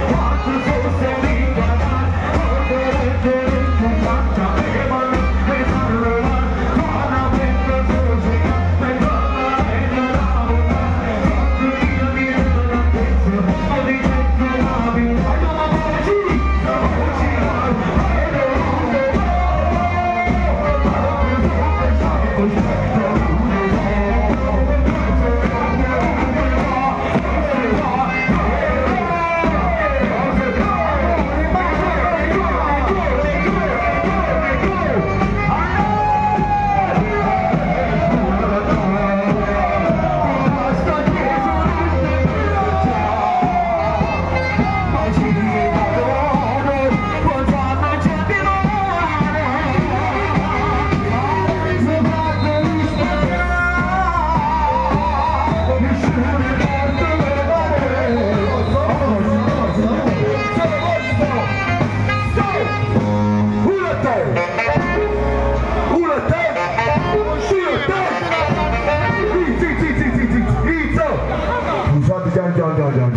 Parker जाओ जाओ जाओ